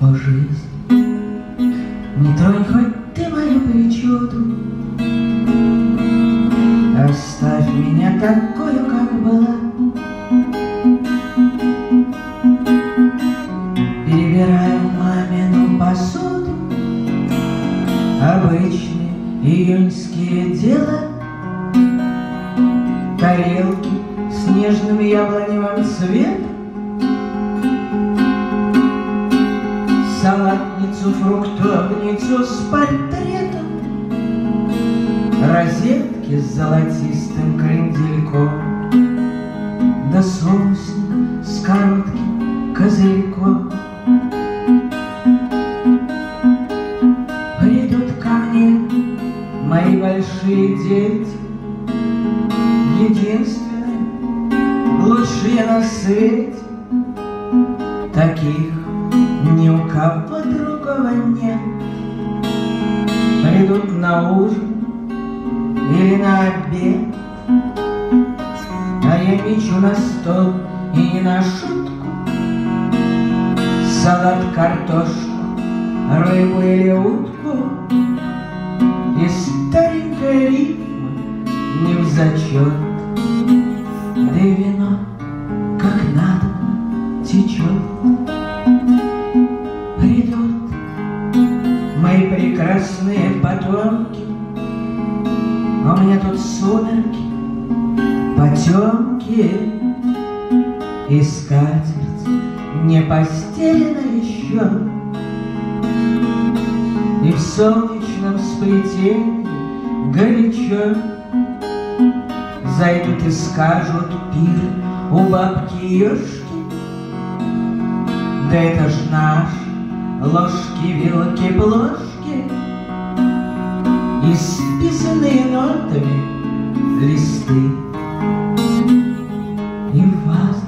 о жизни. Не тронь хоть ты мою причуду, Оставь меня такую, как была. Перебираю мамину посуду, Обычные июньские дела, Тарелки с нежным яблоневым цветом, Салатницу, фруктовницу с портретом, Розетки с золотистым крендельком, Да соусник с коротким козырьком. Придут ко мне мои большие дети, Единственные, лучшие на свете, Таких ни у кого другого нет. Придут на ужин или на обед, А я мечу на стол и не на шутку. Салат, картошку, рыбу или утку. И старенькая рифма не в зачет. Да и вино как надо течет мои прекрасные потомки. А у меня тут сумерки, потемки И скатерть не постелена еще. И в солнечном сплетении горячо Зайдут и скажут пир у бабки Ёшки. Да это ж наш ложки, вилки, плошки Исписанные нотами листы. И в вазах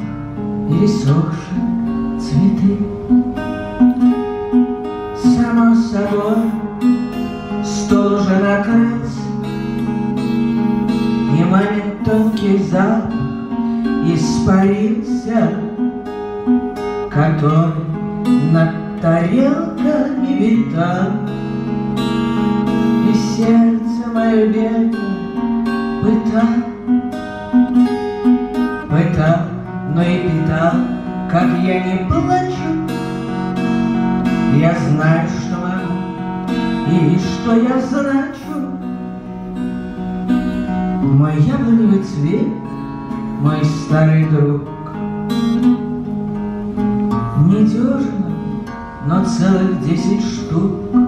пересохшие цветы. Само собой, стол уже накрыт И мамин тонкий запах испарился Который над тарелками витал сердце мое бедное пытал Пытал, но и питал, как я не плачу. Я знаю, что могу и что я значу Мой яблоневый цвет, мой старый друг. Недюжинно, но целых десять штук